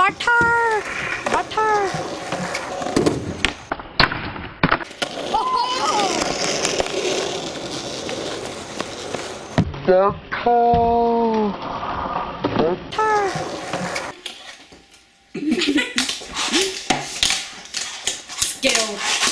butter, butter. Oh. Butter. Get Skittles.